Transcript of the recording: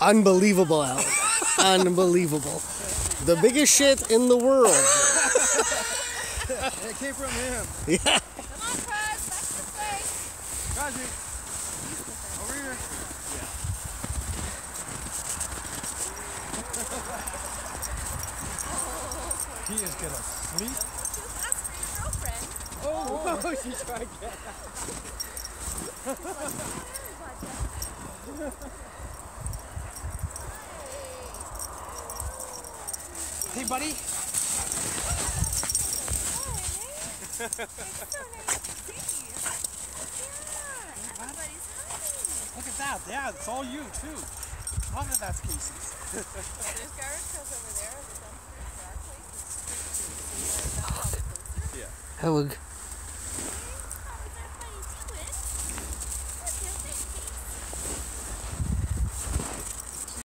Unbelievable, Alec. Unbelievable. The biggest shit in the world. It came from him. Yeah. Come on, Prez, back this way. Roger. Over here. he is gonna sleep. Just ask for your girlfriend. Oh, oh she's trying to get Hey, buddy. Look at that. Yeah, it's all you, too. Love that that's Casey's. There's garbage cans over there. The dumpsters, our place is- Alec.